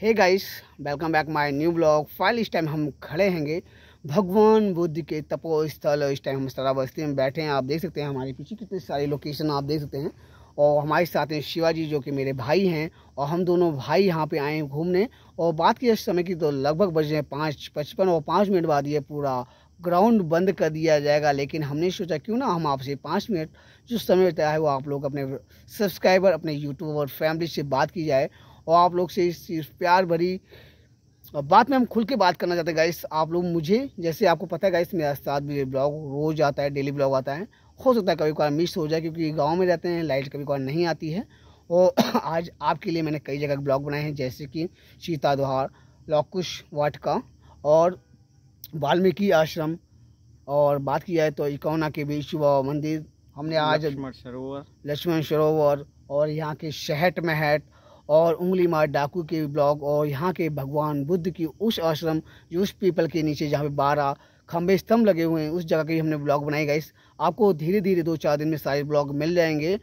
Hey guys welcome back my new blog file इस time हम खड़े हैंगे। भगवान बुद्ध के तपो स्थल इस टाइम हम सरा बस्ती में बैठे हैं। आप देख सकते हैं हमारे पीछे कितने सारे लोकेशन आप देख सकते हैं। और हमारे साथ हैं शिवाजी, जो कि मेरे भाई हैं। और हम दोनों भाई यहाँ पे आए हैं घूमने। और बात की समय की तो लगभग बज रहे हैं पाँच पचपन। और पाँच मिनट बाद ये पूरा ग्राउंड बंद कर दिया जाएगा। लेकिन हमने सोचा, क्यों ना हम आपसे पाँच मिनट, जो समय तय है, वो आप लोग अपने सब्सक्राइबर अपने यूट्यूब और फैमिली से बात की जाए। और आप लोग से इस चीज़ प्यार भरी बात में हम खुल के बात करना चाहते हैं गाइस आप लोग मुझे जैसे आपको पता है गाइस मेरा साथ भी ब्लॉग रोज़ आता है डेली ब्लॉग आता है। हो सकता है कभी कभार मिस हो जाए क्योंकि गाँव में रहते हैं लाइट कभी कभार नहीं आती है। और आज आपके लिए मैंने कई जगह ब्लॉग बनाए हैं जैसे कि सीताद्वार लौकुश वाटका और वाल्मीकि आश्रम। और बात की जाए तो इकौना के बीच मंदिर। हमने आज लक्ष्मण सरोवर। लक्ष्मण सरोवर और यहाँ के शहट महट और उंगली मार डाकू के ब्लॉग और यहाँ के भगवान बुद्ध की उस आश्रम, जो उस पीपल के नीचे जहाँ पे बारह खंभे स्तंभ लगे हुए हैं, उस जगह की हमने ब्लॉग बनाई गई आपको धीरे धीरे दो चार दिन में सारे ब्लॉग मिल जाएँगे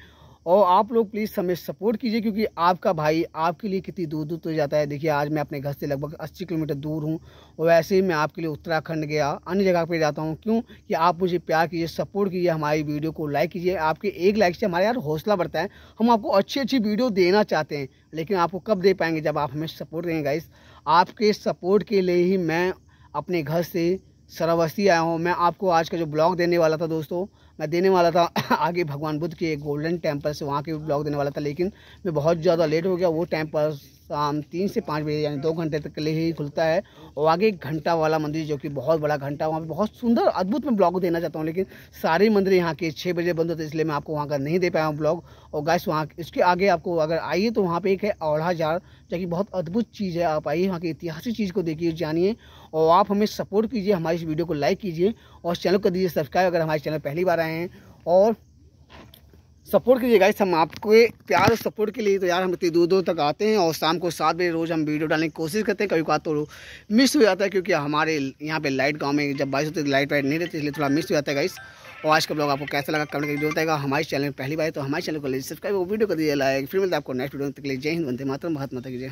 और आप लोग प्लीज़ हमें सपोर्ट कीजिए क्योंकि आपका भाई आपके लिए कितनी दूर दूर तो जाता है। देखिए, आज मैं अपने घर से लगभग 80 किलोमीटर दूर हूँ और वैसे ही मैं आपके लिए उत्तराखंड गया, अन्य जगह पर जाता हूँ। क्यों? कि आप मुझे प्यार कीजिए सपोर्ट कीजिए हमारी वीडियो को लाइक कीजिए। आपके एक लाइक से हमारा यार हौसला बढ़ता है। हम आपको अच्छी अच्छी वीडियो देना चाहते हैं, लेकिन आपको कब दे पाएँगे जब आप हमें सपोर्ट देंगे गाइस आपके सपोर्ट के लिए ही मैं अपने घर से सरावस्ती आया हूँ। मैं आपको आज का जो ब्लॉग देने वाला था दोस्तों, मैं देने वाला था आगे भगवान बुद्ध के गोल्डन टेंपल से वहाँ के ब्लॉग देने वाला था, लेकिन मैं बहुत ज़्यादा लेट हो गया, वो टेंपल शाम तीन से पाँच बजे यानी दो घंटे तक के लिए ही खुलता है और आगे एक घंटा वाला मंदिर जो कि बहुत बड़ा घंटा, वहाँ पर बहुत सुंदर अद्भुत मैं ब्लॉग देना चाहता हूँ, लेकिन सारे मंदिर यहाँ के छः बजे बंद होते हैं, इसलिए मैं आपको वहाँ का नहीं दे पाया हूँ ब्लॉग। और गैस वहाँ इसके आगे आपको अगर आइए तो वहाँ पर एक है औढ़ा जार जो कि बहुत अद्भुत चीज़ है, आप आइए वहाँ की ऐतिहासिक चीज़ को देखिए, जानिए और आप हमें सपोर्ट कीजिए, हमारी इस वीडियो को लाइक कीजिए और चैनल को दीजिए सब्सक्राइब अगर हमारे चैनल पहली बार आए हैं। और सपोर्ट कीजिए गाइस, हम आपको प्यार और सपोर्ट के लिए तो यार हम इतनी दूर दूर तक आते हैं और शाम को सात बजे रोज़ हम वीडियो डालने की कोशिश करते हैं। कभी कभार तो मिस हो जाता है क्योंकि हमारे यहाँ पे लाइट गाँव में जब बारिश होती है लाइट वाइट नहीं रहती, इसलिए थोड़ा मिस हो जाता है गाइस। और आज का ब्लॉग आपको कैसा लगा कमेंट करके बताएगा। हमारे चैनल पहली बार तो हमारे चैनल को सब्सक्राइब वो वीडियो कर दीजिए लाइक। फिर मिलता है आपको नेक्स्ट वीडियो तक लिए। जय हिंद बनते मात्र महात्मा तक कीजिए